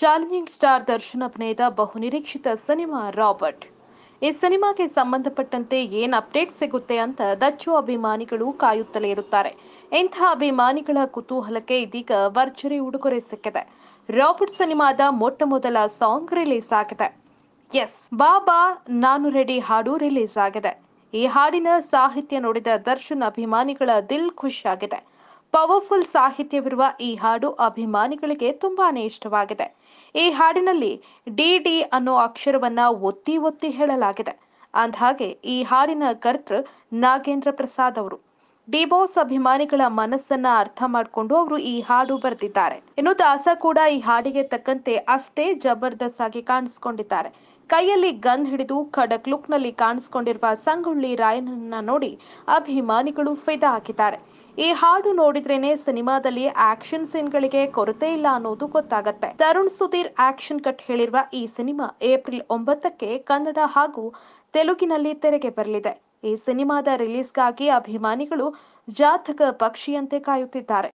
Challenging star Darshan ಅಭಿನಯದ ಬಹುನಿರೀಕ್ಷಿತ cinema Robert. ಈ ಸಿನಿಮಾಗೆ ಸಂಬಂಧಪಟ್ಟಂತೆ ಏನ್ ಅಪ್ಡೇಟ್ ಸಿಗುತ್ತೆ ಅಂತ ದಚ್ಚು ಅಭಿಮಾನಿಗಳು ಕಾಯುತ್ತಲೇ ಇರುತ್ತಾರೆ. ಇಂಥ ಅಭಿಮಾನಿಗಳ ಕುತೂಹಲಕ್ಕೆ ಇದೀಗ ಭರ್ಜರಿ ಉಡುಗೊರೆ ಸಿಕ್ಕಿದೆ. ರಾಬರ್ಟ್ ಸಿನಿಮಾದ ಮೊಟ್ಟ ಮೊದಲ ಸಾಂಗ್ ರಿಲೀಸ್ ಆಗಿದೆ. ಎಸ್, ಬಾಬಾ, ನಾನು ರೆಡಿ ಹಾಡು ರಿಲೀಸ್ ಆಗಿದೆ. ಈ ಹಾಡಿನ ಸಾಹಿತ್ಯ ನೋಡಿದ ದರ್ಶನ್ ಅಭಿಮಾನಿಗಳ ದಿಲ್ ಖುಷಿಯಾಗಿದೆ. ಪವರ್ಫುಲ್ ಸಾಹಿತ್ಯವಿರುವ ಈ ಹಾಡು ಅಭಿಮಾನಿಗಳಿಗೆ ತುಂಬಾನೇ ಇಷ್ಟವಾಗಿದೆ. ಈ ಹಾಡಿನಲ್ಲಿ ಡಿ ಡಿ ಅನ್ನೋ ಅಕ್ಷರವನ್ನ ಒತ್ತಿ ಒತ್ತಿ ಹೇಳಲಾಗಿದೆ. ಅಂದಹಾಗೆ ಈ ಹಾಡಿನ ಕರ್ತೃ ನಾಗೇಂದ್ರ ಪ್ರಸಾದ್ ಅವರು. ಡಿ ಬಾಸ್ ಅಭಿಮಾನಿಗಳ ಮನಸ್ಸನ್ನ ಅರ್ಥ ಮಾಡಿಕೊಂಡು ಅವರು ಈ ಹಾಡು ಬರೆದಿದ್ದಾರೆ. ಇನ್ನು ದಾಸ ಕೂಡ ಈ ಹಾಡಿಗೆ ತಕ್ಕಂತೆ ಅಷ್ಟೇ ಜಬರ್ದಸ್ತ್ ಆಗಿ ಕಾಣಿಸ್ಕೊಂಡಿದ್ದಾರೆ. ಕೈಯಲ್ಲಿ ಗನ್ ಹಿಡಿದು ಖಡಕ್ ಲುಕ್ನಲ್ಲಿ ಕಾಣಿಸಿಕೊಂಡಿರುವ ಸಂಗೊಳ್ಳಿ ರಾಯನನ್ನ ನೋಡಿ ಅಭಿಮಾನಿಗಳು ಫಿದಾ ಹಾಕಿದ್ದಾರೆ ಈ ಹಾಡು ನೋಡಿದ್ರೇನೆ ಸಿನಿಮಾದಲ್ಲಿ ಆಕ್ಷನ್ ಸೀನ್ಗಳಿಗೆ ಕೊರತೆ ಇಲ್ಲ ಅನ್ನೋದು ಗೊತ್ತಾಗತ್ತೆ. ತರುಣ್ ಸುಧೀರ್ ಆಕ್ಷನ್ ಕಟ್ ಹೇಳಿರುವ ಈ ಸಿನಿಮಾ ಏಪ್ರಿಲ್ ಒಂಬತ್ತಕ್ಕೆ ಕನ್ನಡ ಹಾಗೂ ತೆಲುಗಿನಲ್ಲಿ ತೆರೆಗೆ ಬರಲಿದೆ. ಈ ಸಿನಿಮಾದ ರಿಲೀಸ್ಗಾಗಿ ಅಭಿಮಾನಿಗಳು ಜಾತಕ ಪಕ್ಷಿಯಂತೆ ಕಾಯುತ್ತಿದ್ದಾರೆ.